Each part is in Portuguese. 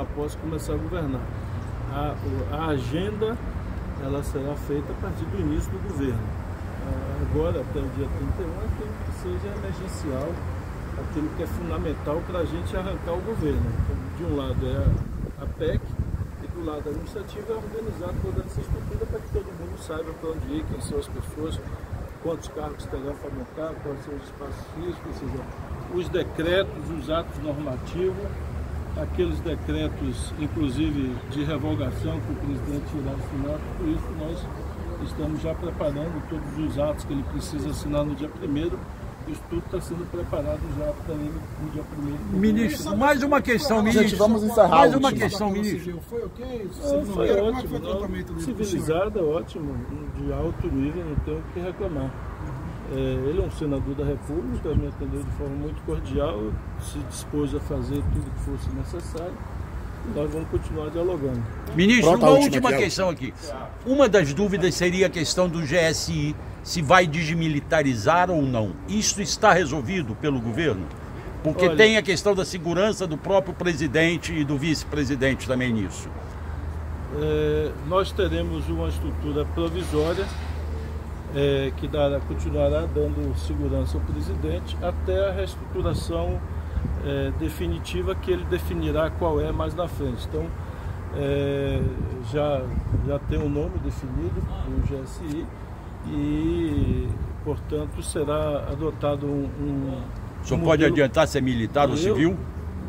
tomar posse e começar a governar. A, a agenda ela será feita a partir do início do governo. Agora, até o dia 31, aquilo que seja emergencial, aquilo que é fundamental para a gente arrancar o governo. Então, de um lado é a, a PEC e do lado administrativo é organizar toda essa estrutura para que todo mundo saiba para onde ir, quem são as pessoas, quantos cargos terão para montar, quais são os espaços físicos, ou seja, os decretos, os atos normativos, aqueles decretos, inclusive de revogação que o presidente irá assinar, por isso nós estamos já preparando todos os atos que ele precisa assinar no dia primeiro isso tudo está sendo preparado já para ele no dia primeiro. Ministro, mais uma questão, ministro. Gente, vamos encerrar. Mais uma questão, ministro. Foi ok? Não, foi ótimo. Foi não, civilizada, ótimo, de alto nível, não tenho o que reclamar. É, ele é um senador da República, me atendeu de forma muito cordial, se dispôs a fazer tudo que fosse necessário. Nós vamos continuar dialogando. Ministro, Pronto, uma última questão aqui. Uma das dúvidas seria a questão do GSI, se vai desmilitarizar ou não. Isso está resolvido pelo governo? Porque Olha, tem a questão da segurança do próprio presidente e do vice-presidente também nisso. É, nós teremos uma estrutura provisória é, que dará, continuará dando segurança ao presidente até a reestruturação é, definitiva que ele definirá qual é mais na frente. Então, é, já, já tem um nome definido, o GSI, e, portanto, será adotado um. um o senhor um pode adiantar se é militar eu, ou civil?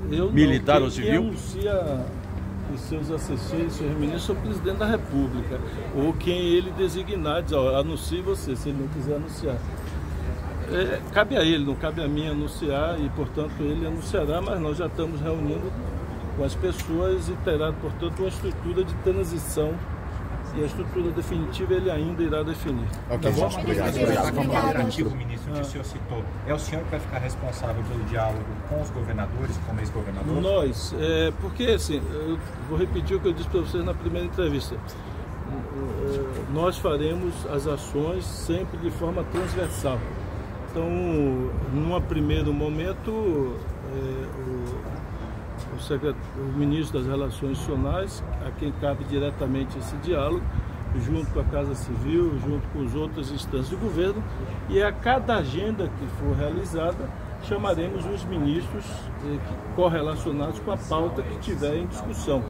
Eu militar não, ou civil? Quem anuncia os seus assessores, seus ministros, é o presidente da República, ou quem ele designar, diz, ó, anuncie você, se ele não quiser anunciar. É, cabe a ele, não cabe a mim anunciar e, portanto, ele anunciará, mas nós já estamos reunindo com as pessoas e terá, portanto, uma estrutura de transição e a estrutura definitiva ele ainda irá definir. Ok, tá bom? Obrigado. obrigado. ministro, que o senhor citou, é o senhor que vai ficar responsável pelo diálogo com os governadores, como ex-governador? Nós, é, porque assim, eu vou repetir o que eu disse para vocês na primeira entrevista. É, nós faremos as ações sempre de forma transversal. Então, num primeiro momento, é, o, o, o, ministro das Relações Institucionais, a quem cabe diretamente esse diálogo, junto com a Casa Civil, junto com as outras instâncias do governo, e a cada agenda que for realizada, chamaremos os ministros eh, correlacionados com a pauta que tiver em discussão.